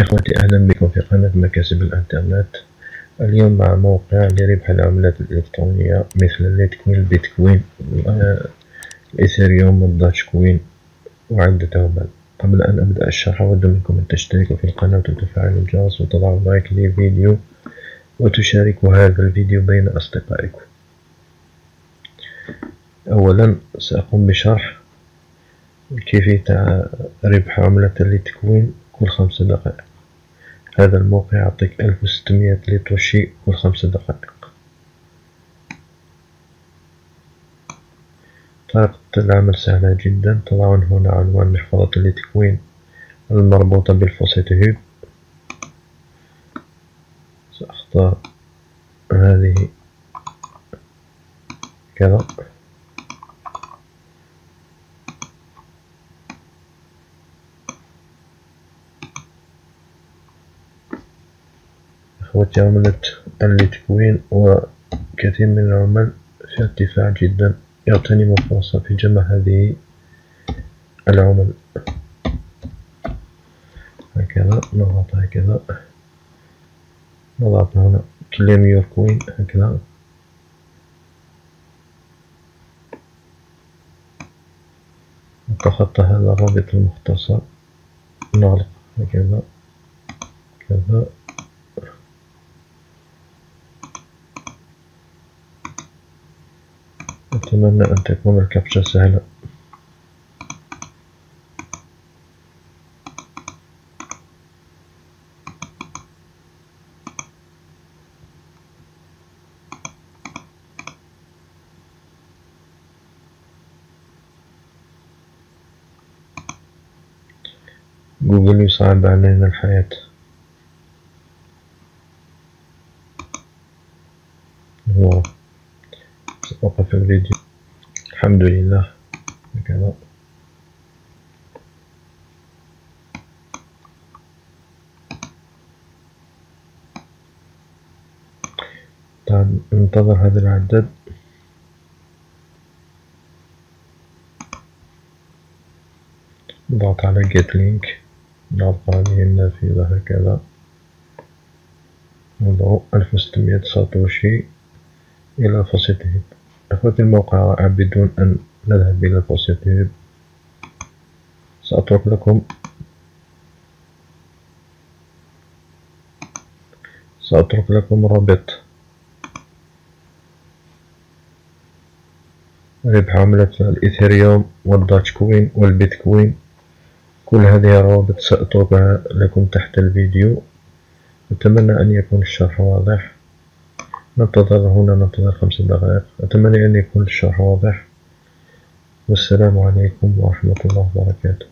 إخوتي أهلا بكم في قناة مكاسب الإنترنت. اليوم مع موقع لربح العملات الإلكترونية مثل الليتكوين البيتكوين الإيثيريوم وال Dogecoin وعدة عمل قبل أن أبدأ الشرح أود منكم أن تشتركوا في القناة وتفعلوا الجرس وتضعوا like للفيديو وتشاركوا هذا الفيديو بين أصدقائكم. أولا سأقوم بشرح كيفية ربح عملة الليتكوين كل خمس دقائق. هذا الموقع يعطيك ألف وستمية ليتوشي كل خمس دقائق. طريقة العمل سهلة جدا. تضعون هنا عنوان محفظة الليتكوين المربوطة بال FaucetHub. سأختار هذه كذا. إخوتي عملة البيتكوين وكثير من العمل في ارتفاع جدا يغتنم فرصة في جمع هذه العمل. هكذا نضغط هكذا. نضغط هنا. كليم يور كوين. هكذا. نتخطى هذا الرابط المختصر. نغلق. هكذا. كذا. أتمنى أن تكون الكبسة سهلة. جوجل يصعب علينا الحياة. هو وقف الفيديو. الحمد لله. هكذا ننتظر هذا العدد. نضغط على get link. نضغط هذه النافذة هكذا. نضغط ألف وستمية ساتوشي إلى FaucetHub أخوتي الموقع رائع بدون أن نذهب إلى FaucetHub سأترك لكم. سأترك لكم رابط. ربح عملة الإيثيريوم وال Dogecoin والبيتكوين. كل هذه الروابط سأتركها لكم تحت الفيديو. أتمنى أن يكون الشرح واضح. ننتظر هنا ننتظر خمس دقائق. أتمنى أن يكون الشرح واضح. والسلام عليكم ورحمة الله وبركاته.